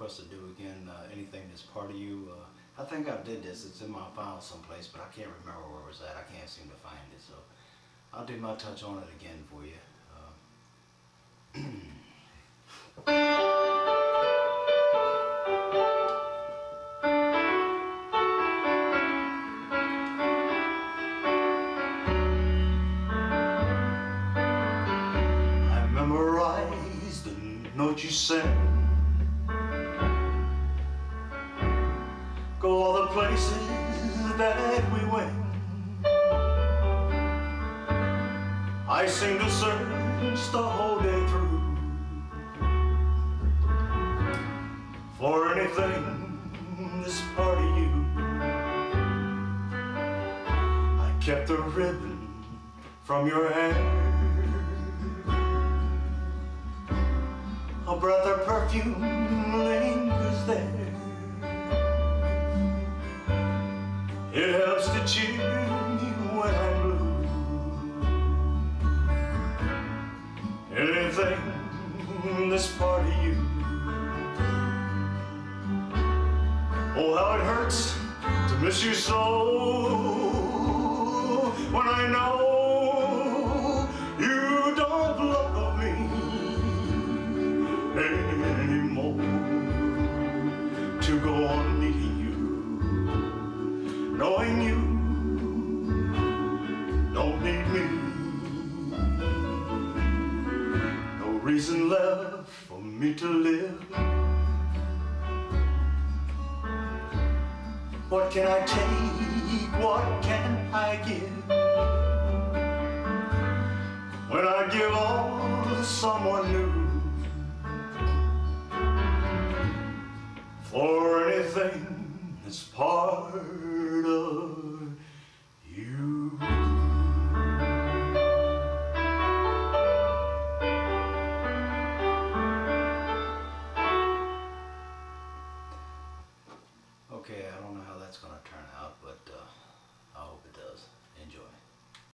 request to do again uh, anything that's part of you. Uh, I think I did this. It's in my file someplace, but I can't remember where it was at. I can't seem to find it. So I'll do my touch on it again for you. Uh, I memorized the note you sent. Places that we went. I seem to search the whole day through for anything that's part of you. I kept the ribbon from your hair. A breath of perfume lingers there. Anything that's part of you. Oh, how it hurts to miss you so when I know you don't love me anymore to go on needing you knowing you reason left for me to live. What can I take? What can I give? When I give all to someone new for anything that's part know how that's going to turn out, but uh, I hope it does. Enjoy.